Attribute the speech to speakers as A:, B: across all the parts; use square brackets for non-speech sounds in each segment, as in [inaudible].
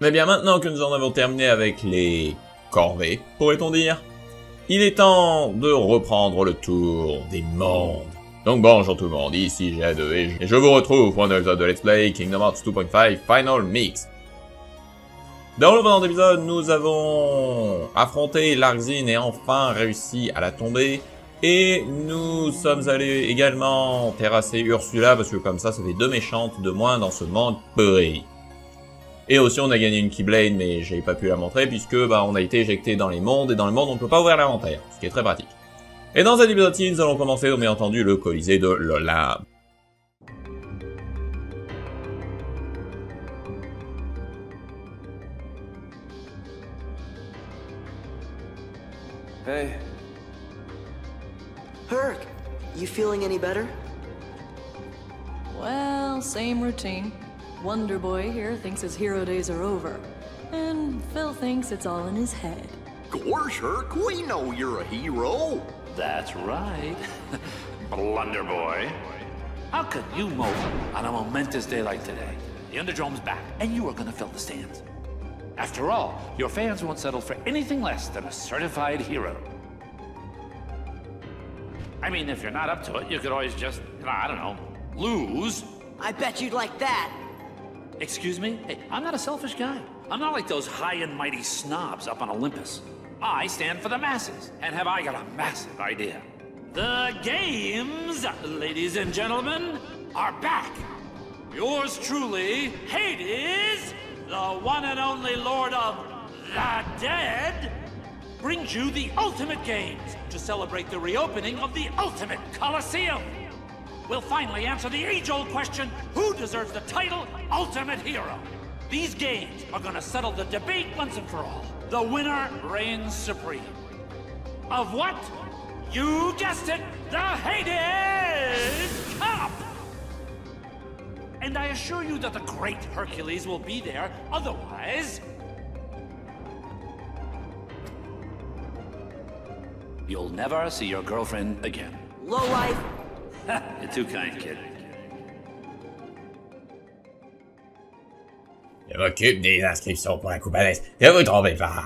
A: Mais bien maintenant que nous en avons terminé avec les corvées, pourrait-on dire, il est temps de reprendre le tour des mondes. Donc bonjour tout le monde, ici GA2 et je vous retrouve pour un épisode de Let's Play Kingdom Hearts 2.5 Final Mix. Dans le pendant épisode, nous avons affronté Larxin et enfin réussi à la tomber. Et nous sommes allés également terrasser Ursula parce que comme ça, ça fait deux méchantes de moins dans ce monde pourri. Et aussi, on a gagné une Keyblade, mais j'ai pas pu la montrer puisque bah, on a été éjecté dans les mondes et dans le monde, on ne peut pas ouvrir l'inventaire, ce qui est très pratique. Et dans cet épisode-ci, nous allons commencer, bien entendu, le Colisée de l'Olympe.
B: Hey,
C: Herc, you feeling any better?
D: Well, same routine. Wonder Boy here thinks his hero days are over. And Phil thinks it's all in his head.
E: Gorsh, Herc, we know you're a hero.
F: That's right. [laughs] Blunder boy. How could you mope on a momentous day like today? The Underdrome's back, and you are gonna fill the stands. After all, your fans won't settle for anything less than a certified hero. I mean, if you're not up to it, you could always just, I don't know, lose.
C: I bet you'd like that.
F: Excuse me? Hey, I'm not a selfish guy. I'm not like those high and mighty snobs up on Olympus. I stand for the masses, and have I got a massive idea. The games, ladies and gentlemen, are back. Yours truly, Hades, the one and only Lord of the Dead, brings you the Ultimate Games to celebrate the reopening of the Ultimate Coliseum. We'll finally answer the age-old question, who deserves the title Ultimate Hero? These games are gonna settle the debate once and for all. The winner reigns supreme. Of what? You guessed it, the Hades Cup! And I assure you that the great Hercules will be there, otherwise... You'll never see your girlfriend again.
C: Low life.
F: You're too kind, kid.
A: Je m'occupe des inscriptions pour la Coupe à l'Est. Ne vous trompez pas.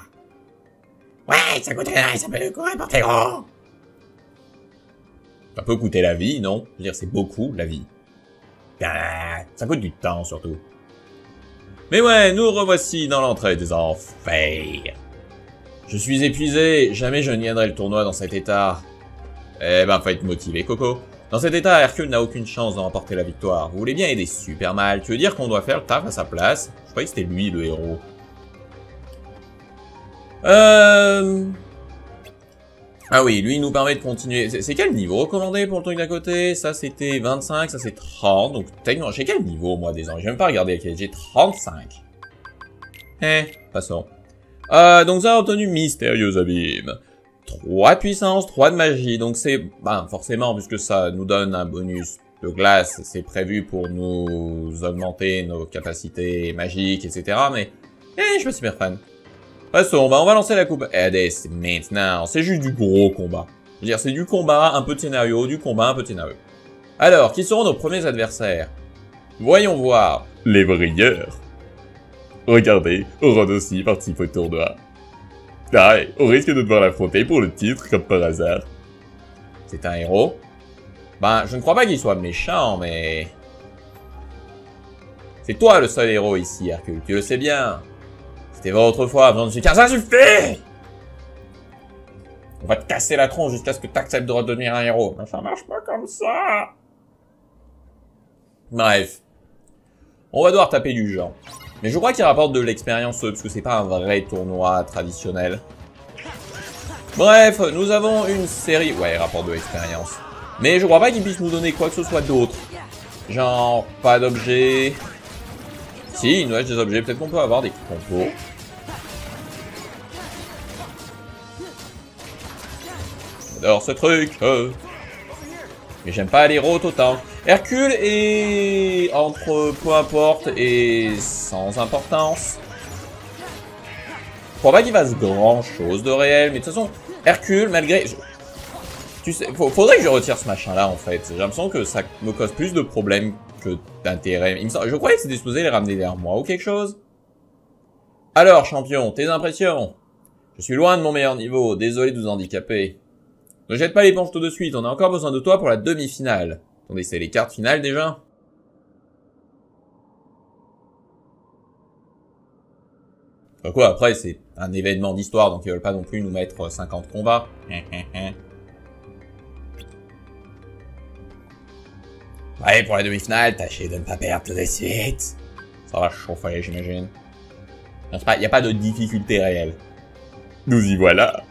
A: Ouais, ça coûte rien, ça peut courir porter gros. Ça peut coûter la vie, non? Je veux dire, c'est beaucoup, la vie. Ah, ça coûte du temps, surtout. Mais ouais, nous revoici dans l'entrée des enfers. Je suis épuisé, jamais je gagnerai le tournoi dans cet état. Eh ben, faut être motivé, Coco. Dans cet état, Hercule n'a aucune chance de remporter la victoire. Vous voulez bien aider super mal. Tu veux dire qu'on doit faire le taf à sa place? Je croyais que c'était lui, le héros. Euh... Ah oui, lui, il nous permet de continuer. C'est quel niveau recommandé pour le truc d'à côté? Ça, c'était 25, ça, c'est 30. Donc, techniquement, j'ai quel niveau, moi, ans J'ai même pas regardé lequel. J'ai 35. Eh, passons. Euh, donc, ça a obtenu Mystérieux Abîme. 3 de puissance, 3 de magie. Donc, c'est... Ben, forcément, puisque ça nous donne un bonus de glace, c'est prévu pour nous augmenter nos capacités magiques, etc. Mais, eh, je suis pas super fan. Passons, bah on va lancer la coupe Hades maintenant. C'est juste du gros combat. Je veux dire, c'est du combat, un peu de scénario, du combat, un peu de scénario. Alors, qui seront nos premiers adversaires? Voyons voir. Les brilleurs. Regardez, Oran aussi participe au tournoi. Ah, et on risque de devoir l'affronter pour le titre, comme par hasard. C'est un héros Ben, je ne crois pas qu'il soit méchant, mais... C'est toi le seul héros ici, Hercule, tu le sais bien. C'était vrai autrefois, besoin de sucre. Ça suffit On va te casser la tronche jusqu'à ce que tu acceptes de redevenir un héros. Mais ça marche pas comme ça Bref. On va devoir taper du genre. Mais je crois qu'il rapporte de l'expérience, parce que c'est pas un vrai tournoi traditionnel. Bref, nous avons une série... Ouais, rapport de l'expérience. Mais je crois pas qu'il puisse nous donner quoi que ce soit d'autre. Genre, pas d'objets... Si, il nous reste des objets. Peut-être qu'on peut avoir des compos. J'adore ce truc. Mais j'aime pas les routes autant. Hercule est entre peu importe et sans importance. Je crois pas qu'il fasse grand chose de réel, mais de toute façon, Hercule, malgré... Tu sais, faudrait que je retire ce machin-là, en fait. J'ai l'impression que ça me cause plus de problèmes que d'intérêt. Semble- Je croyais que c'était supposé les ramener vers moi ou quelque chose. Alors, champion, tes impressions? Je suis loin de mon meilleur niveau, désolé de vous handicaper. Ne jette pas l'éponge tout de suite, on a encore besoin de toi pour la demi-finale. Attendez, c'est les cartes finales déjà? Après, c'est un événement d'histoire, donc ils veulent pas non plus nous mettre 50 combats. [laughs] ouais, pour la demi-finale, tâchez de ne pas perdre tout de suite. Ça va chauffer, j'imagine. Il n'y a pas de difficulté réelle. Nous y voilà.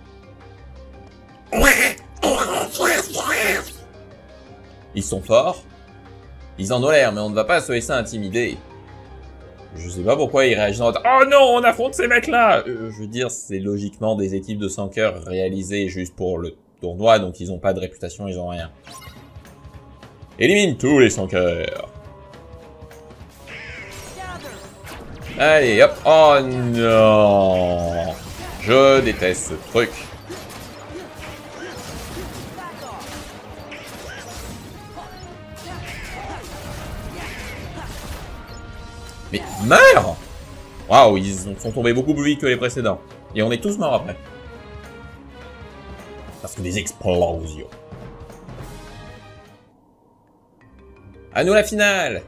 A: Ils sont forts. Ils en ont l'air, mais on ne va pas se laisser intimider. Je sais pas pourquoi ils réagissent en Oh non, on affronte ces mecs-là Euh, Je veux dire, c'est logiquement des équipes de 100 cœurs réalisées juste pour le tournoi, donc ils ont pas de réputation, ils ont rien. Élimine tous les 100 cœurs. Allez, hop. Oh non Je déteste ce truc. Mais meurs Waouh, ils sont tombés beaucoup plus vite que les précédents. Et on est tous morts après. Parce que des explosions. À nous la finale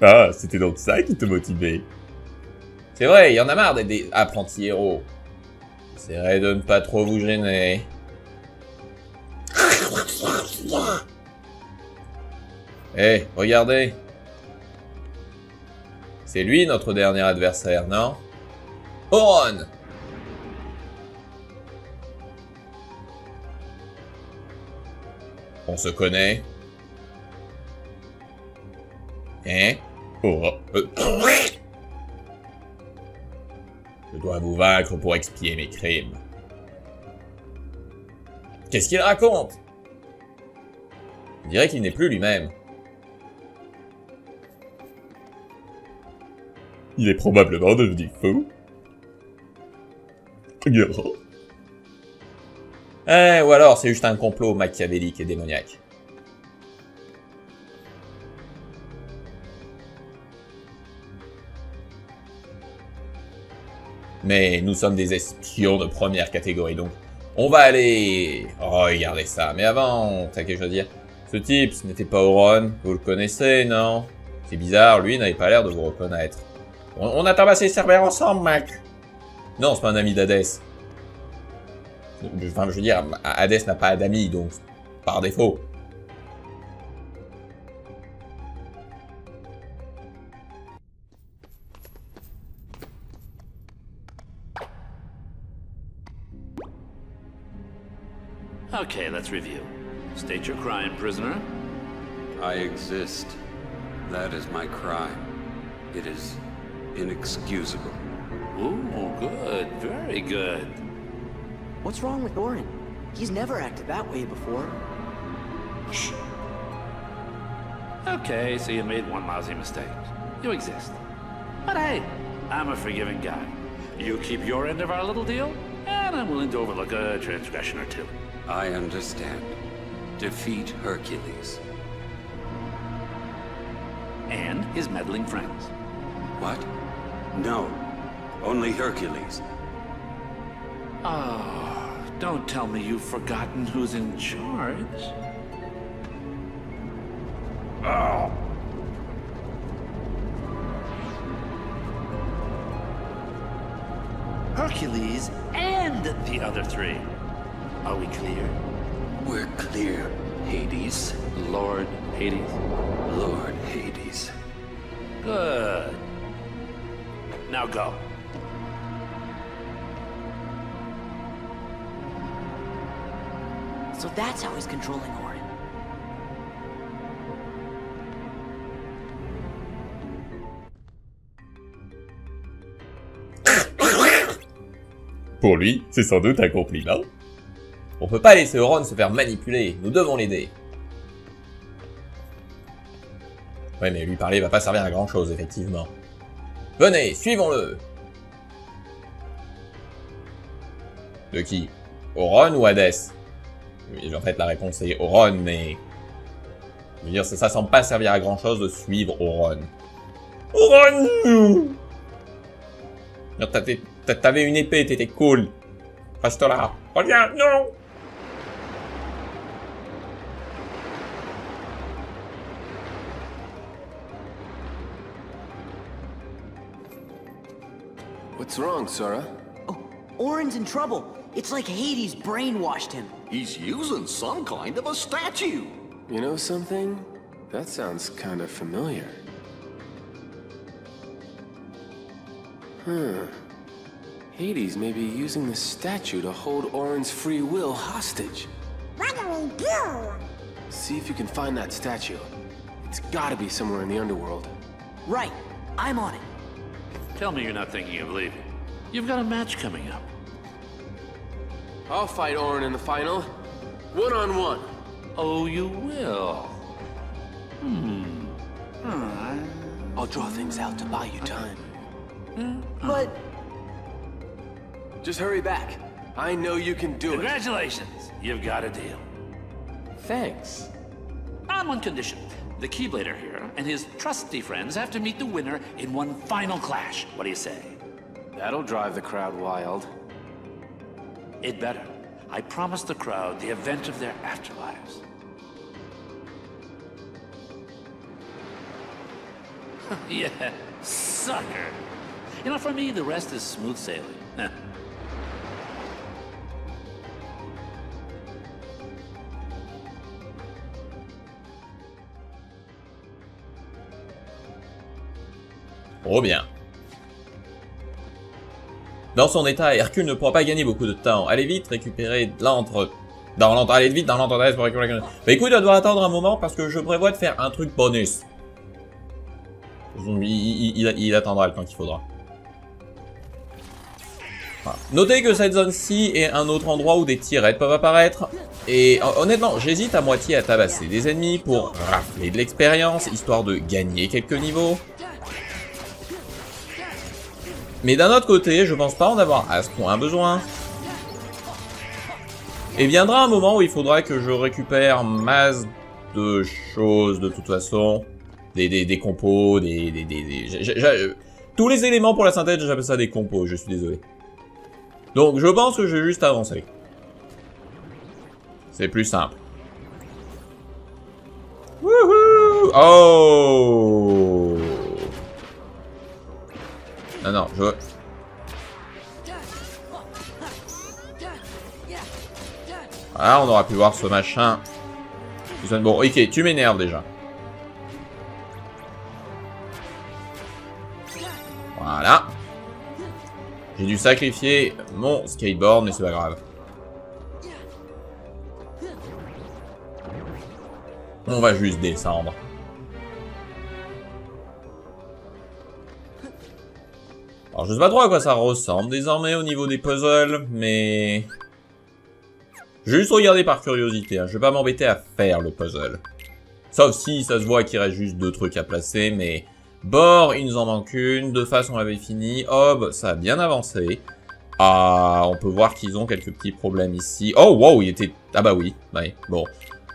A: Ah, c'était donc ça qui te motivait. C'est vrai, il y en a marre d'être des apprentis héros. J'essaierai de ne pas trop vous gêner. Eh, regardez. C'est lui notre dernier adversaire, non? Oron On se connaît Hein? Oh. Je dois vous vaincre pour expier mes crimes. Qu'est-ce qu'il raconte? On dirait qu'il n'est plus lui-même. Il est probablement devenu fou. Eh, ou alors c'est juste un complot machiavélique et démoniaque. Mais nous sommes des espions de première catégorie, donc on va aller regarder ça. Mais avant, t'as quelque chose à dire? Ce type, ce n'était pas Oron, vous le connaissez, non? C'est bizarre, lui n'avait pas l'air de vous reconnaître. On, on a tabassé Cerber ensemble, mec Non, c'est pas un ami d'Hadès. Enfin, je veux dire, Hades n'a pas d'amis, donc par défaut.
F: Okay, let's review. State your crime, prisoner.
B: I exist. That is my crime. It is inexcusable.
F: Ooh, good. Very good.
C: What's wrong with Orin? He's never acted that way before. Shh.
F: Okay, so you made one lousy mistake. You exist. But hey, I'm a forgiving guy. You keep your end of our little deal, and I'm willing to overlook a transgression or two.
B: I understand. Defeat Hercules.
F: And his meddling friends.
B: What? No. Only Hercules.
F: Oh, don't tell me you've forgotten who's in charge. Oh. Hercules and the other three. Are we clear?
B: We're clear, Hades.
F: Lord Hades?
B: Lord Hades.
F: Good. Now go.
C: So that's how he's controlling Orin.
A: Pour lui, c'est sans doute un compliment. On peut pas laisser Euron se faire manipuler, nous devons l'aider. Ouais, mais lui parler va pas servir à grand chose, effectivement. Venez, suivons-le. De qui? Auron ou Hades en fait, la réponse est Auron, mais... Je veux dire, ça, ça semble pas servir à grand chose de suivre Non, t'avais t'avais une épée, t'étais cool. Reste là. Reviens, non
G: What's wrong, Sora?
C: Oh, Orin's in trouble. It's like Hades brainwashed him.
E: He's using some kind of a statue.
G: You know something? That sounds kind of familiar. Huh. Hades may be using the statue to hold Orin's free will hostage.
H: What do we do?
G: See if you can find that statue. It's gotta be somewhere in the underworld.
C: Right. I'm on it.
F: Tell me you're not thinking of leaving. You've got a match coming up.
G: I'll fight Orin in the final. One on one.
F: Oh, you will? Hmm.
G: I'll draw things out to buy you time.
C: But
G: Just hurry back. I know you can do it.
F: Congratulations! You've got a deal.
G: Thanks.
F: On one condition. The Keyblader here and his trusty friends have to meet the winner in one final clash. What do you say?
G: That'll drive the crowd wild.
F: It better. I promised the crowd the event of their afterlives. [laughs] yeah, sucker. You know, for me, the rest is smooth sailing. [laughs]
A: Trop bien. Dans son état, Hercule ne pourra pas gagner beaucoup de temps. Allez vite, récupérer l'entre... Dans l'entre... Allez vite dans l'entreprise pour récupérer... Bah écoute, elle doit attendre un moment parce que je prévois de faire un truc bonus. Il, attendra le temps qu'il faudra. Notez que cette zone-ci est un autre endroit où des tirettes peuvent apparaître. Et hon- honnêtement, j'hésite à moitié à tabasser des ennemis pour rafler de l'expérience, histoire de gagner quelques niveaux. Mais d'un autre côté, je pense pas en avoir à ce point besoin. Et viendra un moment où il faudra que je récupère masse de choses de toute façon. Des, des, des compos, des... tous les éléments pour la synthèse, j'appelle ça des compos, je suis désolé. Donc je pense que je vais juste avancer. C'est plus simple. Wouhou Oh Non, non, je... Voilà, on aura pu voir ce machin. Bon, ok, tu m'énerves déjà. Voilà. J'ai dû sacrifier mon skateboard, mais c'est pas grave. On va juste descendre. Alors je sais pas trop à quoi ça ressemble désormais au niveau des puzzles, mais... Juste regarder par curiosité, hein. je vais pas m'embêter à faire le puzzle. Sauf si ça se voit qu'il reste juste deux trucs à placer, mais... Bord, il nous en manque une, de face on l'avait fini, Hob, ça a bien avancé. Ah, on peut voir qu'ils ont quelques petits problèmes ici. Oh, wow, il était... Ah bah oui, ouais, bon.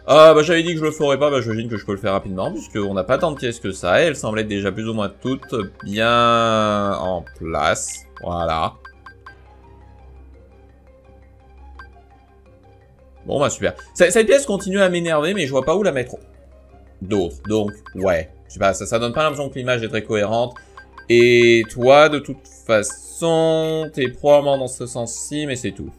A: Ah bah j'avais dit que je le ferais pas, bah j'imagine que je peux le faire rapidement, puisqu'on n'a pas tant de pièces que ça, et elles semblent être déjà plus ou moins toutes bien en place. Voilà. Bon bah super. Cette pièce continue à m'énerver, mais je vois pas où la mettre d'autre. Donc, ouais. Je sais pas, ça, ça donne pas l'impression que l'image est très cohérente. Et toi, de toute façon, t'es probablement dans ce sens-ci, mais c'est tout.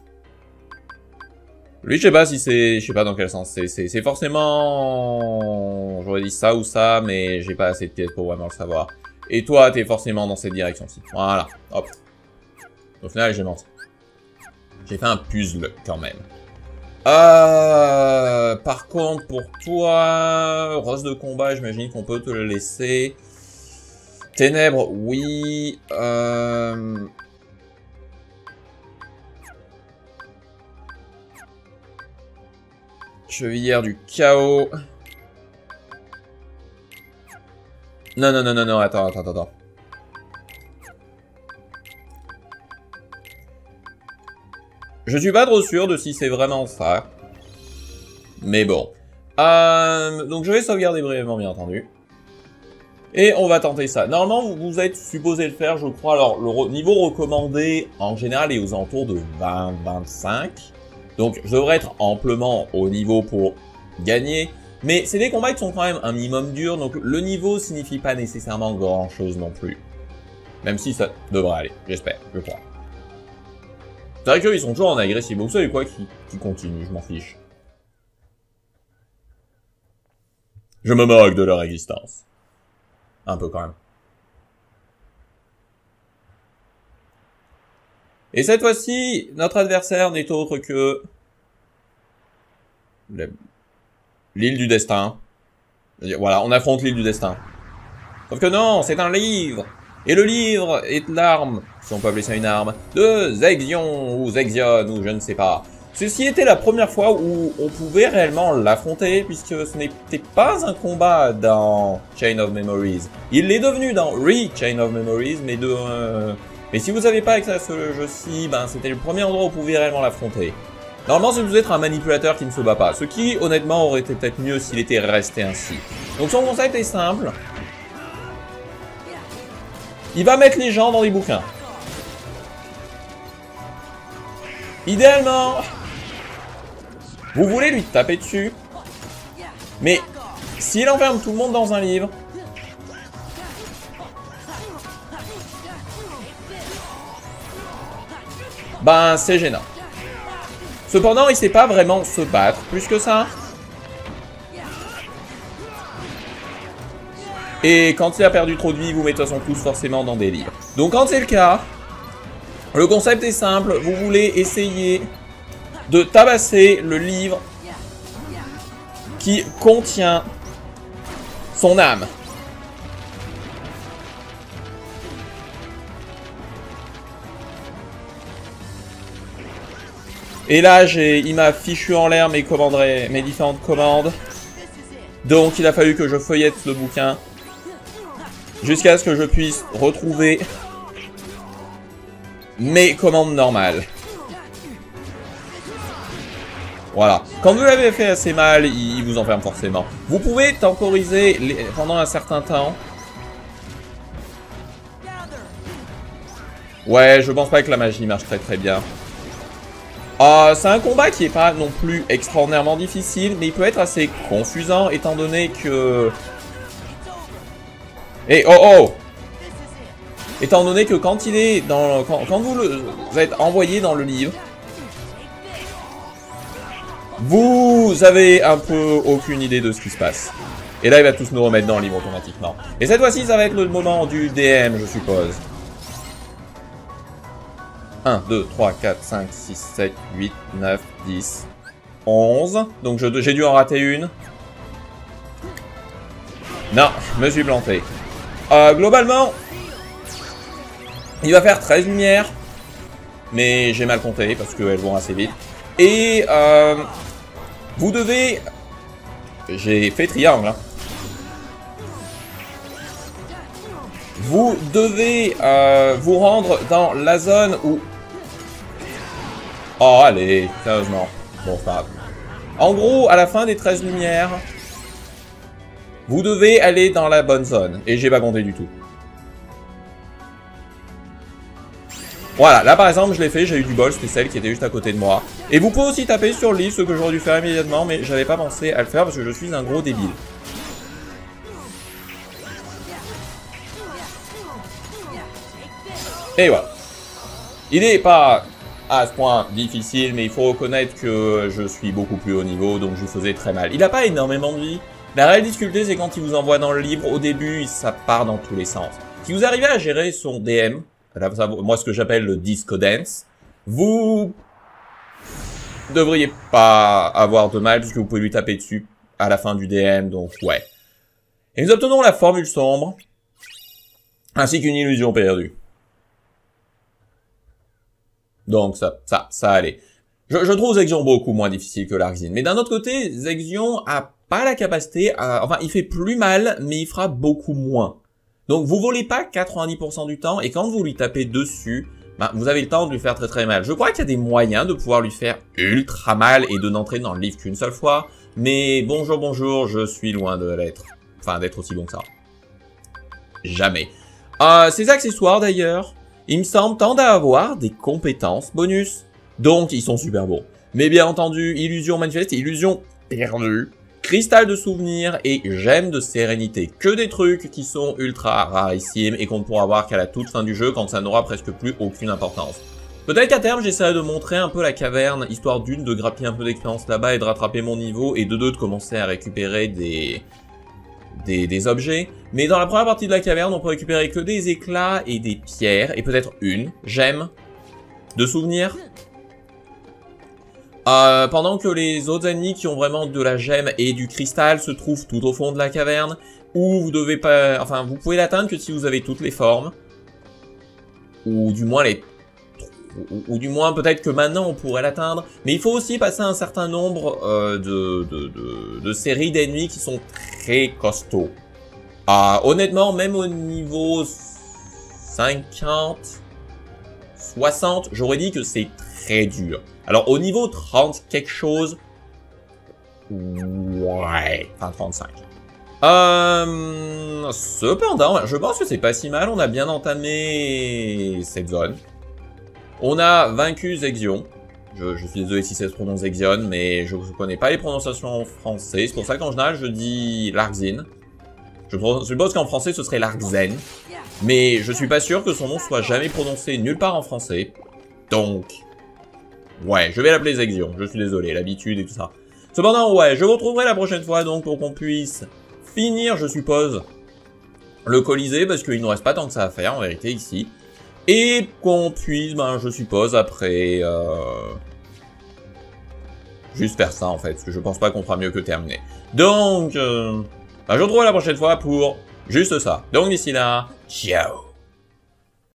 A: Lui, je sais pas si c'est... Je sais pas dans quel sens c'est. Forcément... J'aurais dit ça ou ça, mais j'ai pas assez de pièces pour vraiment le savoir. Et toi, t'es forcément dans cette direction-ci. Voilà. Hop. Au final, j'ai menti. J'ai fait un puzzle, quand même. Euh, par contre, pour toi, Rose de combat, j'imagine qu'on peut te le laisser. Ténèbres, oui. Euh... Chevillère du chaos. Non, non, non, non, non, attends, attends, attends. Je suis pas trop sûr de si c'est vraiment ça. Mais bon. Euh, donc je vais sauvegarder brièvement, bien entendu. Et on va tenter ça. Normalement, vous, vous êtes supposé le faire, je crois. Alors, le niveau recommandé, en général, est aux alentours de 20-25. Donc, je devrais être amplement au niveau pour gagner. Mais c'est des combats qui sont quand même un minimum durs, donc le niveau signifie pas nécessairement grand-chose non plus. Même si ça devrait aller, j'espère, je crois. C'est vrai qu'ils sont toujours en agressif, donc savez quoi, qui, qui continue, je m'en fiche. Je me moque de leur existence. Un peu quand même. Et cette fois-ci, notre adversaire n'est autre que... le- L'île du destin. Voilà, on affronte l'île du destin. Sauf que non, c'est un livre Et le livre est l'arme, si on peut appeler ça une arme, de Zexion ou Zexion ou je ne sais pas. Ceci était la première fois où on pouvait réellement l'affronter, puisque ce n'était pas un combat dans Chain of Memories. Il l'est devenu dans Re-Chain of Memories, mais de... euh, Mais si vous savez pas accès à ce jeu-ci, ben c'était le premier endroit où vous pouviez réellement l'affronter. Normalement, c'est vous être un manipulateur qui ne se bat pas, ce qui, honnêtement, aurait été peut-être mieux s'il était resté ainsi. Donc son concept est simple. Il va mettre les gens dans des bouquins. Idéalement, vous voulez lui taper dessus, mais s'il enferme tout le monde dans un livre, ben c'est gênant. Cependant, il sait pas vraiment se battre plus que ça. Et quand il a perdu trop de vie, vous mettez façon tous forcément dans des livres. Donc quand c'est le cas, le concept est simple, vous voulez essayer de tabasser le livre qui contient son âme. Et là, il m'a fichu en l'air mes, mes différentes commandes. Donc il a fallu que je feuillette le bouquin. Jusqu'à ce que je puisse retrouver mes commandes normales. Voilà. Quand vous l'avez fait assez mal, il vous enferme forcément. Vous pouvez temporiser pendant un certain temps. Ouais, je pense pas que la magie marche très très bien. Euh, c'est un combat qui est pas non plus extraordinairement difficile, mais il peut être assez confusant étant donné que... Et oh oh Étant donné que quand il est dans... Quand, quand vous, le, vous êtes envoyé dans le livre, vous avez un peu aucune idée de ce qui se passe. Et là, il va tous nous remettre dans le livre automatiquement. Et cette fois-ci, ça va être le moment du DM, je suppose. 1, 2, 3, 4, 5, 6, 7, 8, 9, 10, 11. Donc j'ai dû en rater une. Non, je me suis planté. Euh, globalement, il va faire 13 lumières. Mais j'ai mal compté parce qu'elles vont assez vite. Et euh, vous devez... J'ai fait triangle. hein. Vous devez euh, vous rendre dans la zone où... Oh, allez, sérieusement. Bon, pas. En gros, à la fin des 13 lumières, vous devez aller dans la bonne zone. Et j'ai pas du tout. Voilà, là par exemple, je l'ai fait, j'ai eu du bol, c'était celle qui était juste à côté de moi. Et vous pouvez aussi taper sur le livre, ce que j'aurais dû faire immédiatement, mais j'avais pas pensé à le faire parce que je suis un gros débile. Et voilà. Il n'est pas à ce point difficile, mais il faut reconnaître que je suis beaucoup plus haut niveau, donc je faisais très mal. Il n'a pas énormément de vie. La réelle difficulté, c'est quand il vous envoie dans le livre, au début, ça part dans tous les sens. Si vous arrivez à gérer son DM, moi ce que j'appelle le disco dance, vous devriez pas avoir de mal, puisque vous pouvez lui taper dessus à la fin du DM, donc ouais. Et nous obtenons la formule sombre, ainsi qu'une illusion perdue. Donc ça, ça, ça allait. Je, trouve Zexion beaucoup moins difficile que l'Arxine. Mais d'un autre côté, Zexion a pas la capacité à... Enfin, il fait plus mal, mais il fera beaucoup moins. Donc vous volez pas 90% du temps, et quand vous lui tapez dessus, ben, vous avez le temps de lui faire très très mal. Je crois qu'il y a des moyens de pouvoir lui faire ultra mal et de n'entrer dans le livre qu'une seule fois. Mais bonjour, bonjour, je suis loin de l'être. Enfin, d'être aussi bon que ça. jamais. Euh, ces accessoires d'ailleurs, il me semble, tendent à avoir des compétences bonus. Donc, ils sont super bons. Mais bien entendu, illusion manifeste illusion perdue, cristal de souvenir et gemme de sérénité. Que des trucs qui sont ultra rarissimes et qu'on ne pourra voir qu'à la toute fin du jeu quand ça n'aura presque plus aucune importance. Peut-être qu'à terme, j'essaierai de montrer un peu la caverne, histoire d'une, de grappiller un peu d'expérience là-bas et de rattraper mon niveau, et de deux, de commencer à récupérer des... Des, objets. Mais dans la première partie de la caverne, on peut récupérer que des éclats et des pierres, et peut-être une gemme de souvenir. Euh, pendant que les autres ennemis qui ont vraiment de la gemme et du cristal se trouvent tout au fond de la caverne, où vous devez pas... Enfin, vous pouvez l'atteindre que si vous avez toutes les formes. Ou du moins les ou, ou, du moins peut-être que maintenant on pourrait l'atteindre, mais il faut aussi passer un certain nombre euh, de, de, de, de, séries d'ennemis qui sont très costauds. Euh, honnêtement, même au niveau 50, 60, j'aurais dit que c'est très dur. Alors au niveau 30 quelque chose, ouais, enfin 35. Euh, cependant, je pense que c'est pas si mal, on a bien entamé cette zone. On a vaincu Zexion. Je, je, suis désolé si ça se prononce Zexion, mais je ne connais pas les prononciations en français. C'est pour ça qu'en général, je dis Larxin. Je suppose qu'en français, ce serait Larxen. Mais je suis pas sûr que son nom soit jamais prononcé nulle part en français. Donc... Ouais, je vais l'appeler Zexion. Je suis désolé, l'habitude et tout ça. Cependant, ouais, je vous retrouverai la prochaine fois, donc, pour qu'on puisse finir, je suppose, le Colisée, parce qu'il ne nous reste pas tant que ça à faire, en vérité, ici. Et qu'on puisse, ben, je suppose, après... Euh... Juste faire ça, en fait, parce que je pense pas qu'on fera mieux que terminer. Donc, euh... ben, je vous retrouve la prochaine fois pour juste ça. Donc d'ici là, ciao